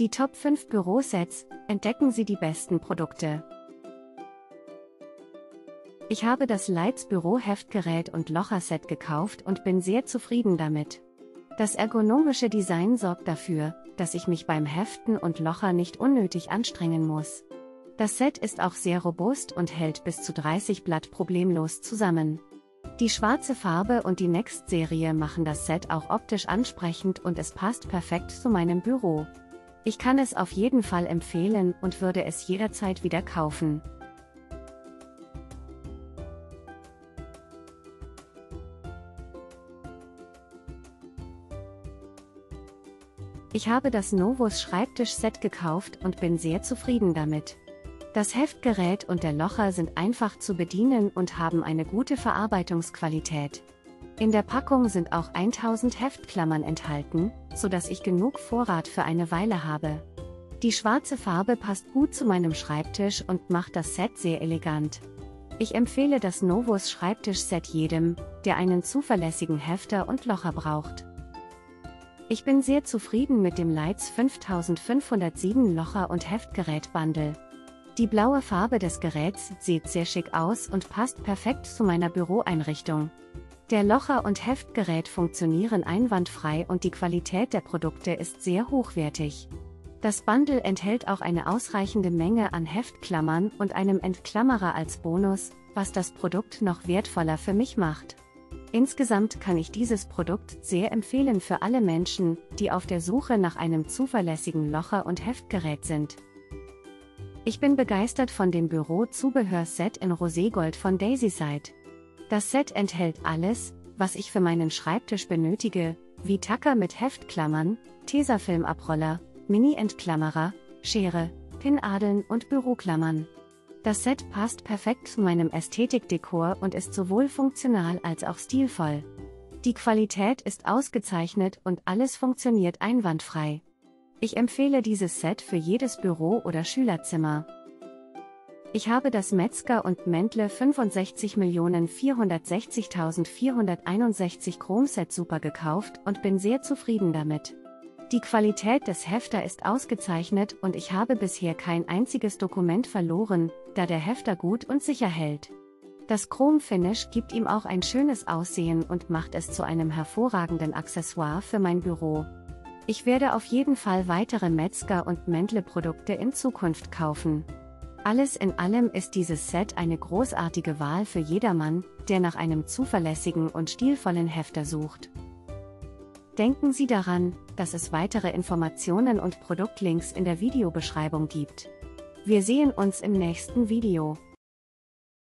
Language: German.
Die Top 5 Bürosets, entdecken Sie die besten Produkte. Ich habe das Lights Büroheftgerät und Locherset gekauft und bin sehr zufrieden damit. Das ergonomische Design sorgt dafür, dass ich mich beim Heften und Locher nicht unnötig anstrengen muss. Das Set ist auch sehr robust und hält bis zu 30 Blatt problemlos zusammen. Die schwarze Farbe und die Next-Serie machen das Set auch optisch ansprechend und es passt perfekt zu meinem Büro. Ich kann es auf jeden Fall empfehlen und würde es jederzeit wieder kaufen. Ich habe das Novus Schreibtischset gekauft und bin sehr zufrieden damit. Das Heftgerät und der Locher sind einfach zu bedienen und haben eine gute Verarbeitungsqualität. In der Packung sind auch 1000 Heftklammern enthalten, sodass ich genug Vorrat für eine Weile habe. Die schwarze Farbe passt gut zu meinem Schreibtisch und macht das Set sehr elegant. Ich empfehle das Novus Schreibtischset jedem, der einen zuverlässigen Hefter und Locher braucht. Ich bin sehr zufrieden mit dem Lights 5507 Locher und Heftgerät Bundle. Die blaue Farbe des Geräts sieht sehr schick aus und passt perfekt zu meiner Büroeinrichtung. Der Locher- und Heftgerät funktionieren einwandfrei und die Qualität der Produkte ist sehr hochwertig. Das Bundle enthält auch eine ausreichende Menge an Heftklammern und einem Entklammerer als Bonus, was das Produkt noch wertvoller für mich macht. Insgesamt kann ich dieses Produkt sehr empfehlen für alle Menschen, die auf der Suche nach einem zuverlässigen Locher- und Heftgerät sind. Ich bin begeistert von dem Büro-Zubehörset in Roségold von Daisyside. Das Set enthält alles, was ich für meinen Schreibtisch benötige, wie Tacker mit Heftklammern, Tesafilmabroller, Mini-Entklammerer, Schere, Pinadeln und Büroklammern. Das Set passt perfekt zu meinem Ästhetikdekor und ist sowohl funktional als auch stilvoll. Die Qualität ist ausgezeichnet und alles funktioniert einwandfrei. Ich empfehle dieses Set für jedes Büro oder Schülerzimmer. Ich habe das Metzger und Mendle 65.460.461 Chromset Super gekauft und bin sehr zufrieden damit. Die Qualität des Hefter ist ausgezeichnet und ich habe bisher kein einziges Dokument verloren, da der Hefter gut und sicher hält. Das Chromfinish gibt ihm auch ein schönes Aussehen und macht es zu einem hervorragenden Accessoire für mein Büro. Ich werde auf jeden Fall weitere Metzger und Mendle Produkte in Zukunft kaufen. Alles in allem ist dieses Set eine großartige Wahl für jedermann, der nach einem zuverlässigen und stilvollen Hefter sucht. Denken Sie daran, dass es weitere Informationen und Produktlinks in der Videobeschreibung gibt. Wir sehen uns im nächsten Video.